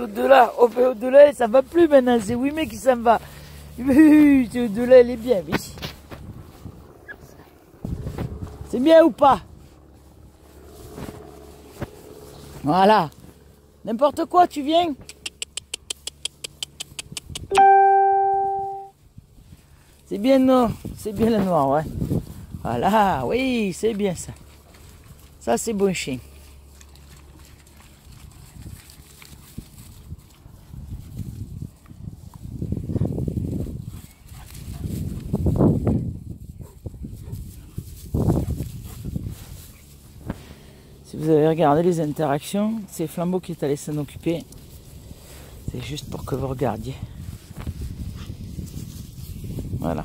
au-delà, fait au-delà, ça va plus maintenant, c'est oui mais qui s'en va. C'est au-delà, elle est bien, oui. C'est bien ou pas? Voilà. N'importe quoi, tu viens? C'est bien non, c'est bien le noir, ouais. Voilà, oui, c'est bien ça. Ça, c'est bon chien. Si vous avez regardé les interactions, c'est Flambeau qui est allé s'en occuper. C'est juste pour que vous regardiez. Voilà.